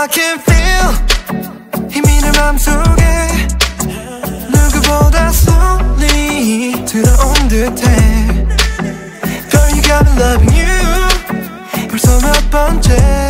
I can feel 힘이 내 맘속에 누구보다 slowly 들어온 듯해 Girl you got me loving you 벌써 몇 번째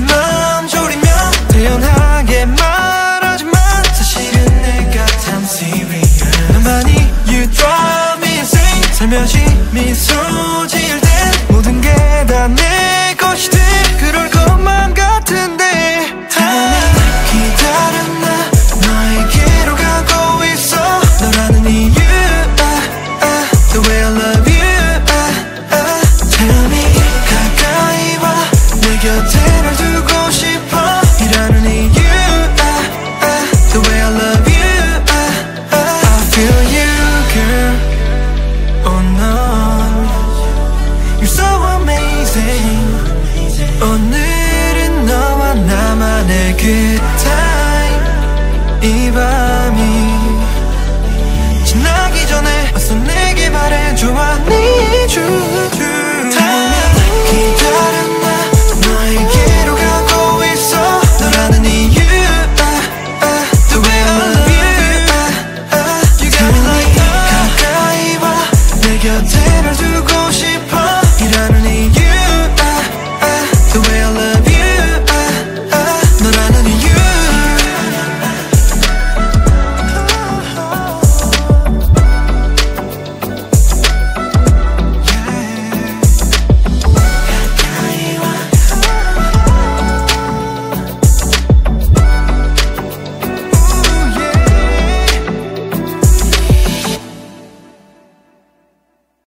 맘 졸이며 태연하게 말하지만 사실은 내가 참 serious. 넌 많이 you drive me insane 살며시 미소 지을 땐 모든 게다 time 이 밤이 지나기 전에 어서 내게 말해줘 I need you